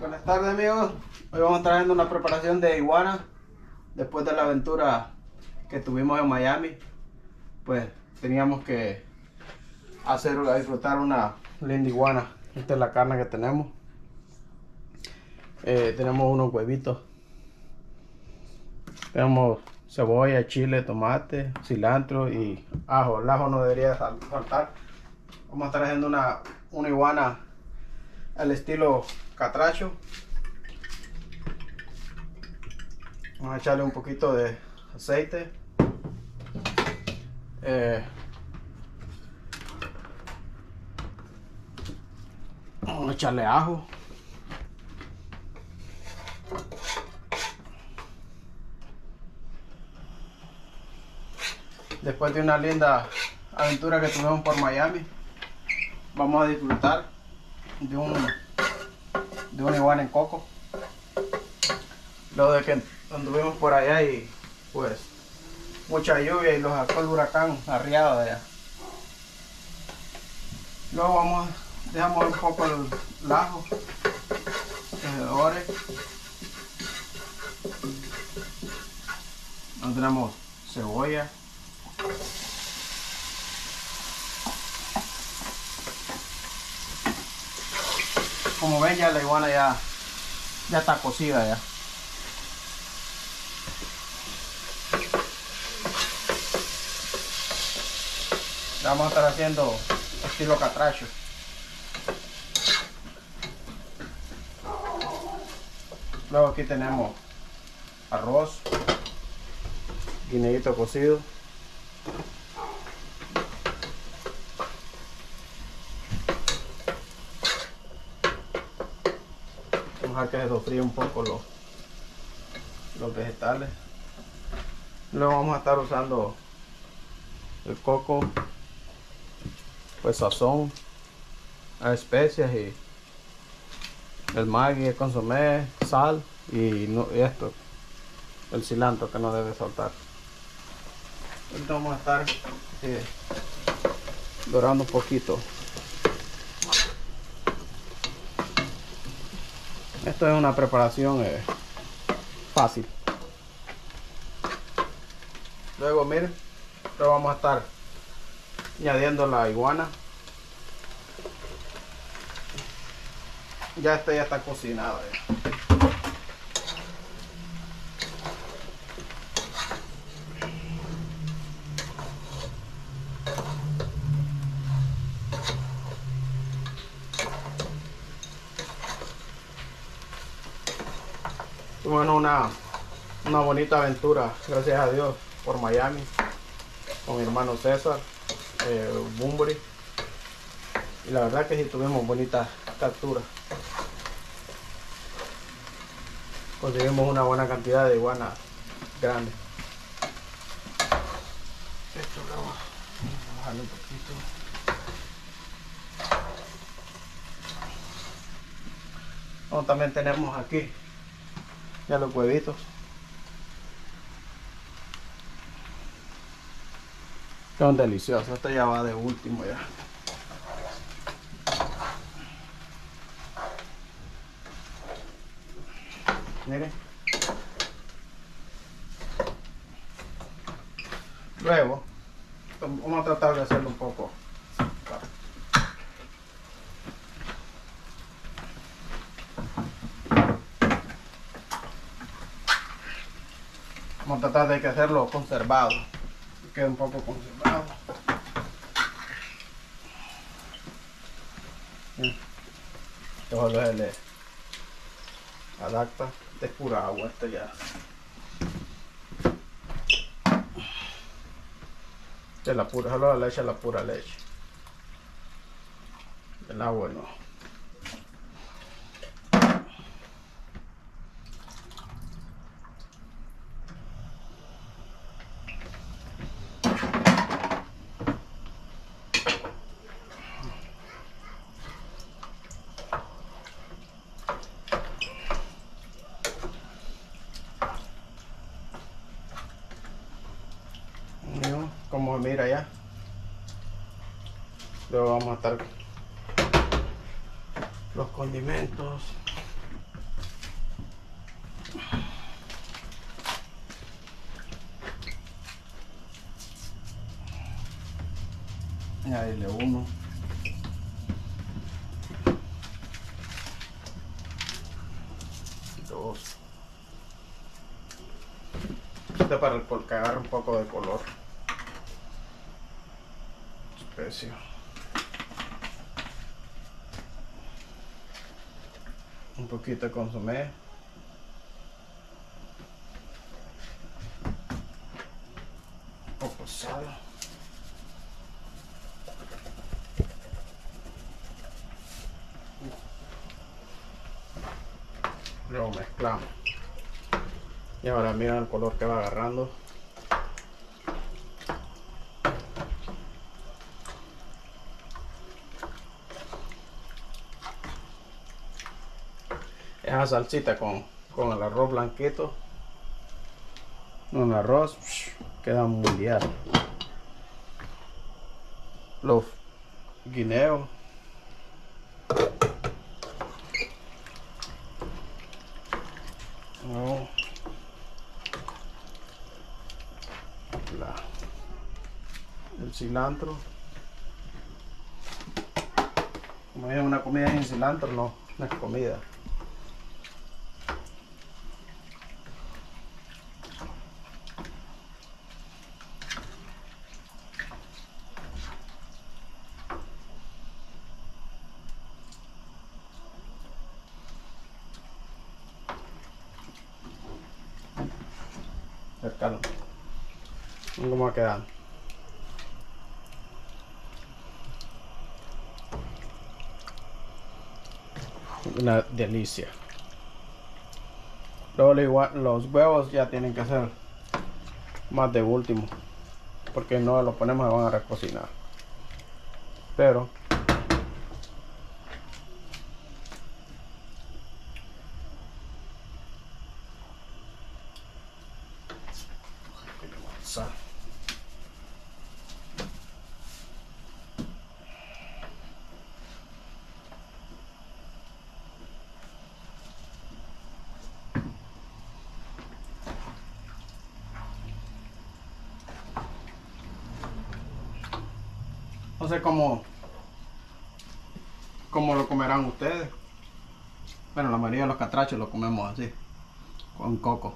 Buenas tardes amigos, hoy vamos haciendo una preparación de iguana después de la aventura que tuvimos en Miami. Pues teníamos que hacer disfrutar una linda iguana. Esta es la carne que tenemos. Eh, tenemos unos huevitos. Tenemos cebolla, chile, tomate, cilantro y ajo. El ajo no debería faltar. Vamos a estar haciendo una, una iguana al estilo catracho. Vamos a echarle un poquito de aceite. Eh, vamos a echarle ajo. Después de una linda aventura que tuvimos por Miami vamos a disfrutar de un de una iguana en coco. Luego de que anduvimos por allá y pues mucha lluvia y los sacó el huracán arriado de allá. Luego vamos dejamos un poco el, ajo que se dore Ahora tenemos cebolla como ven ya la iguana ya ya está cocida ya. Vamos a estar haciendo estilo catracho. Luego aquí tenemos arroz guineíto cocido dejar que se sofríe un poco los, los vegetales. Luego vamos a estar usando el coco, pues sazón, a especias y el maggi, el consomé, sal y, esto, el cilantro que no debe soltar. Ahorita vamos a estar eh, dorando un poquito. Esto es una preparación eh, fácil. Luego miren, luego vamos a estar añadiendo la iguana. Ya esta ya está cocinada. ya. Bueno, una, una bonita aventura, gracias a Dios, por Miami, con mi hermano César, eh. Y la verdad que sí tuvimos bonitas capturas. Conseguimos una buena cantidad de iguanas grandes. Esto lo vamos a bajarle un poquito. También tenemos aquí ya los huevitos. Son deliciosos. Esto ya va de último ya. Miren. Luego, vamos a tratar de hacerlo un poco. Vamos a tratar de que hacerlo conservado. Que quede un poco conservado. Solo se le adapta. Este es pura agua, esto ya. Esta es la pura, solo la leche es la pura leche. El agua no. Miren Como se mira ya. Luego vamos a estar los condimentos. añadirle uno dos este para el, que agarre un poco de color un poquito de consomé. Un poco sal. Luego mezclamos. Y ahora mira el color que va agarrando salsita con, con el arroz blanquito un arroz queda mundial. Los guineos. El cilantro. Como es una comida sin cilantro no, no es comida Cercano. ¿Cómo va quedando? Una delicia. Luego los huevos ya tienen que ser más de último. Porque no los ponemos y van a recocinar. Pero No sé cómo, cómo lo comerán ustedes. Bueno, la mayoría de los catrachos lo comemos así, con coco.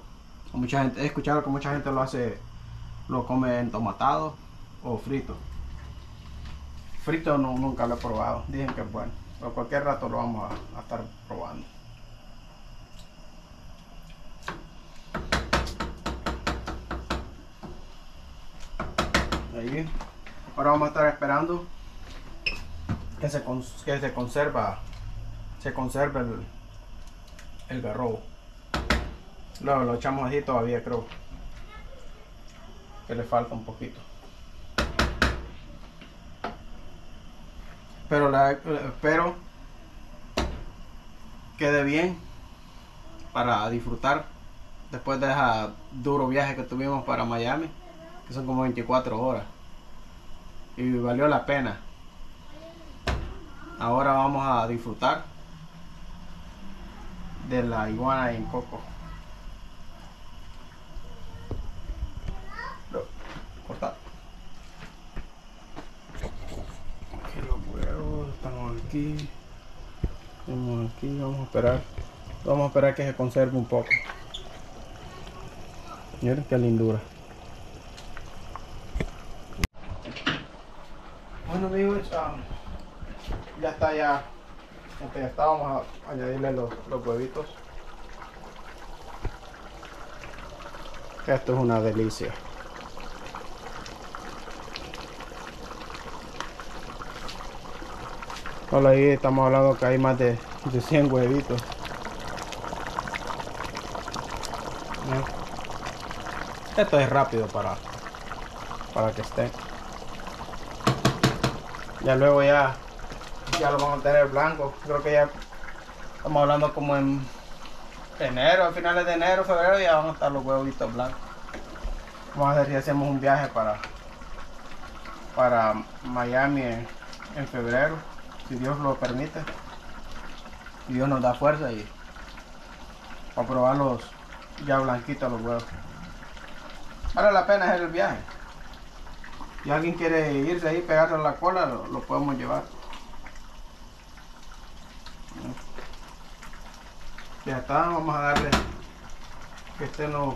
Mucha gente, he escuchado que mucha gente lo hace, lo come entomatado o frito. Frito no, nunca lo he probado, dicen que es bueno. Pero cualquier rato lo vamos a, estar probando. Ahí. Ahora vamos a estar esperando que se, que se conserva se conserve el, el garrobo. Luego lo echamos así todavía creo que le falta un poquito. Pero la, espero quede bien para disfrutar después de ese duro viaje que tuvimos para Miami, que son como 24 horas y valió la pena. Ahora vamos a disfrutar de la iguana en coco. Corta. Aquí los huevos estamos aquí. Estamos aquí, vamos a esperar. Vamos a esperar que se conserve un poco. Miren qué lindura. Bueno amigos, ya está ya, ya está, vamos a añadirle los, huevitos. Esto es una delicia. Hola, ahí estamos hablando que hay más de, de 100 huevitos. Esto es rápido para, para que esté. Ya luego ya, ya lo vamos a tener blanco. Creo que ya estamos hablando como en enero, a finales de enero, febrero, ya van a estar los huevitos blancos. Vamos a ver si hacemos un viaje para, para Miami en, febrero, si Dios lo permite. Si Dios nos da fuerza y para probar los, ya blanquitos los huevos. Vale la pena el viaje. Si alguien quiere irse ahí, pegarle la cola, lo, podemos llevar. Ya está, vamos a darle que estén los,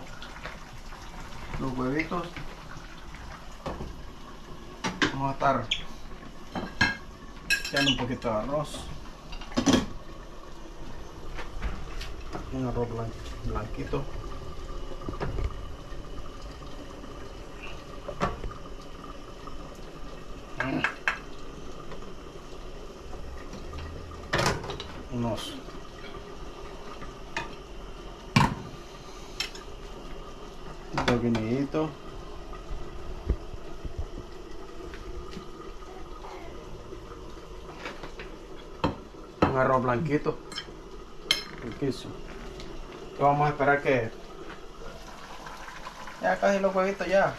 los huevitos. Vamos a estar echando un poquito de arroz. Un arroz blanquito. unos un arroz blanquito riquísimo vamos a esperar que ya casi los huevitos ya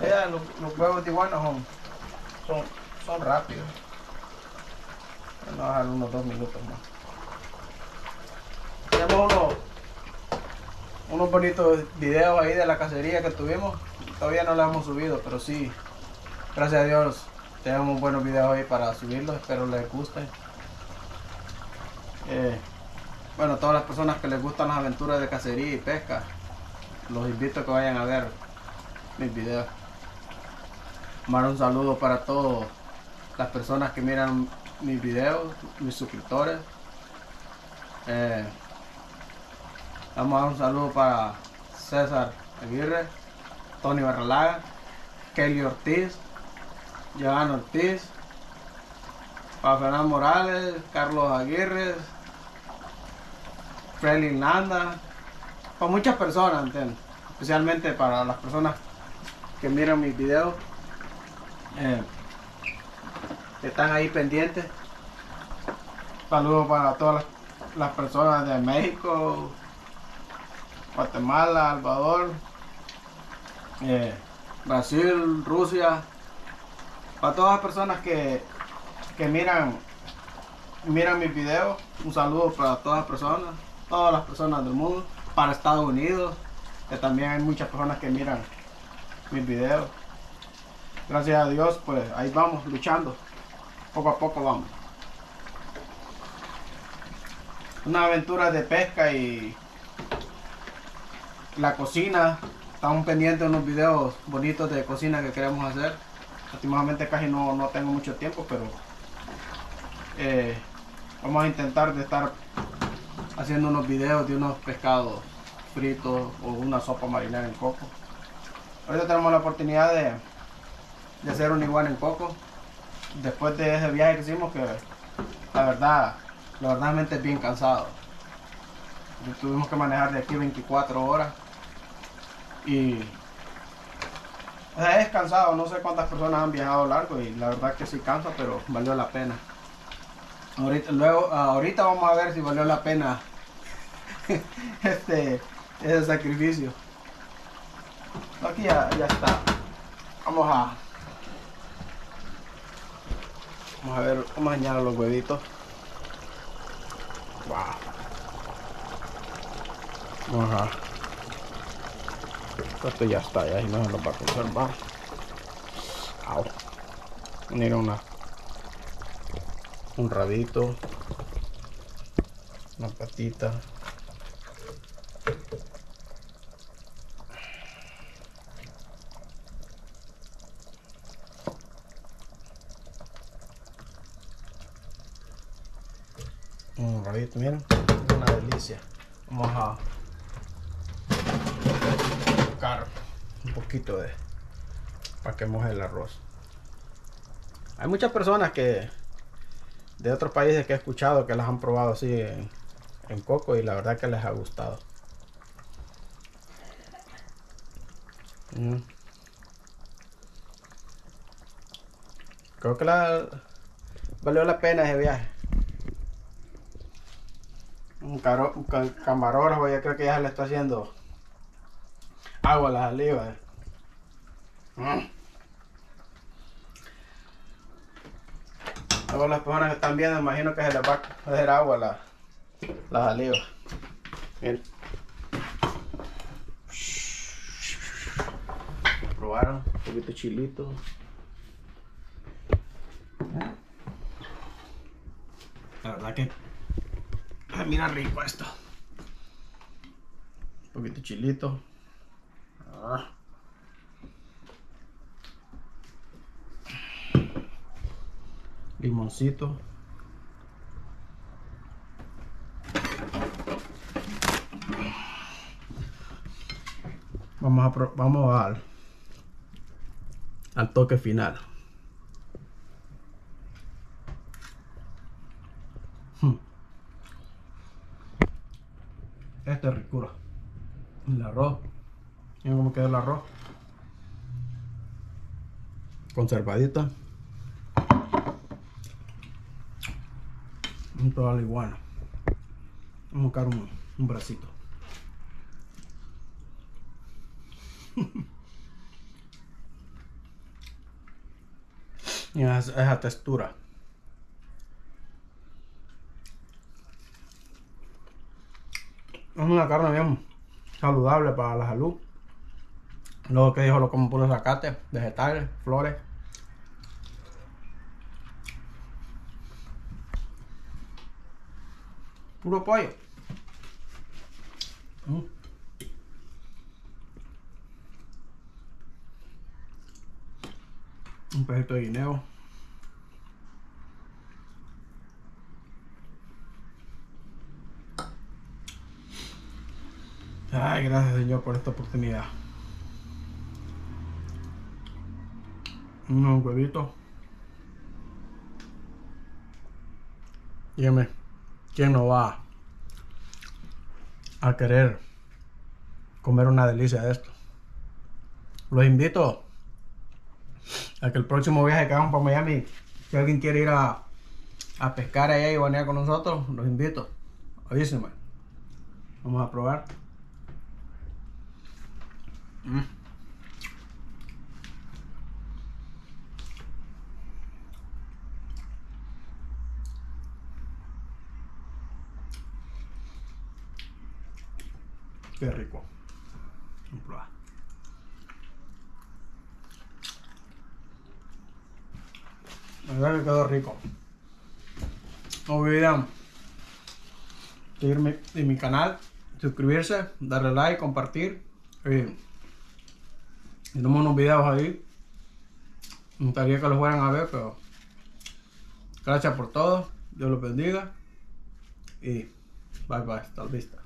ya los, huevos de iguana son, son, son rápidos Vamos a dejar unos dos minutos más. Tenemos unos, unos bonitos videos ahí de la cacería que tuvimos. Todavía no los hemos subido, pero sí, gracias a Dios, tenemos buenos videos ahí para subirlos. Espero les guste. Eh, bueno, todas las personas que les gustan las aventuras de cacería y pesca, los invito a que vayan a ver mis videos. Más un saludo para todas las personas que miran mis videos, mis suscriptores. Eh, vamos a dar un saludo para César Aguirre, Tony Barralaga, Kelly Ortiz, Joan Ortiz, para Fernando Morales, Carlos Aguirre, Freddy Landa, para muchas personas, especialmente para las personas que miran mis videos. Eh, están ahí pendientes. Saludos para todas las, personas de México, Guatemala, Salvador, eh, Brasil, Rusia, para todas las personas que, que miran, miran mis videos, un saludo para todas las personas, todas las personas del mundo, para Estados Unidos, que también hay muchas personas que miran mis videos. Gracias a Dios, pues ahí vamos luchando poco a poco vamos. Una aventura de pesca y la cocina. Estamos pendientes de unos videos bonitos de cocina que queremos hacer. Últimamente casi no, no tengo mucho tiempo, pero eh, vamos a intentar de estar haciendo unos videos de unos pescados fritos o una sopa marinera en coco. Ahorita tenemos la oportunidad de, hacer un igual en coco después de ese viaje que hicimos, que la verdad, la verdaderamente es bien cansado. Tuvimos que manejar de aquí 24 horas y es cansado, no sé cuántas personas han viajado largo y la verdad que sí cansa, pero valió la pena. Ahorita, luego, ahorita vamos a ver si valió la pena este ese sacrificio. Aquí ya, ya está. Vamos a Vamos a ver cómo añadir los huevitos. Wow. Vamos a... Esto ya está, ya no se lo va a conservar. Au. Mira una... Un rabito. Una patita. un rabito, miren, una delicia. Vamos a buscar un poquito de para que moje el arroz. Hay muchas personas que de otros países que he escuchado que las han probado así en, coco y la verdad que les ha gustado. Mm. Creo que la, valió la pena ese viaje un, caro, un camarógrafo creo que ya se le está haciendo agua a las alivas. Mm. Todas las personas que están viendo, imagino que se les va a hacer agua la, las olivas. Miren. Probaron un poquito chilito. La verdad que. Ay, mira rico esto. Un poquito chilito. Ah. Limoncito. Vamos a, vamos al, al toque final. Hmm. Este es ricura. El arroz. Miren cómo queda el arroz. Conservadita. Un toda la iguana. Vamos a buscar un, un bracito. Mira esa textura. Es una carne bien saludable para la salud. Luego que dijo lo como puro zacate, vegetales, flores. Puro pollo. Mm. Un pedacito de guineo. Ay, gracias Señor por esta oportunidad. Unos huevitos. Dígame, ¿quién no va a querer comer una delicia de esto? Los invito a que el próximo viaje que hagamos para Miami, si alguien quiere ir a, a pescar allá y banear con nosotros, los invito. Avísenme. Vamos a probar. Mm. Qué rico. La verdad que quedó rico. No olviden seguirme en mi canal, suscribirse, darle like, compartir. Y tenemos unos videos ahí. Me gustaría que los fueran a ver, pero gracias por todo. Dios los bendiga. Y bye bye, hasta la vista.